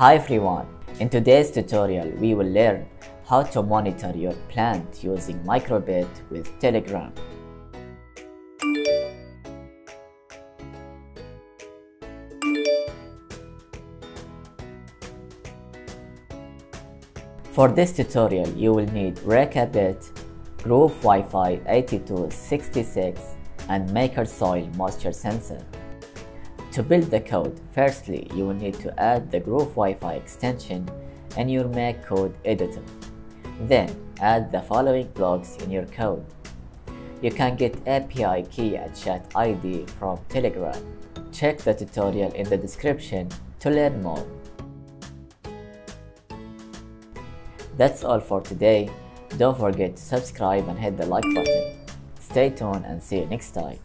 Hi everyone! In today's tutorial, we will learn how to monitor your plant using micro:bit with Telegram. For this tutorial, you will need Reka-Bit, Grove Wi-Fi 8266 and Maker Soil Moisture Sensor. To build the code, firstly you will need to add the Grove Wi-Fi extension in your MakeCode editor. Then add the following blocks in your code. You can get API key and chat ID from Telegram. Check the tutorial in the description to learn more. That's all for today. Don't forget to subscribe and hit the like button. Stay tuned and see you next time.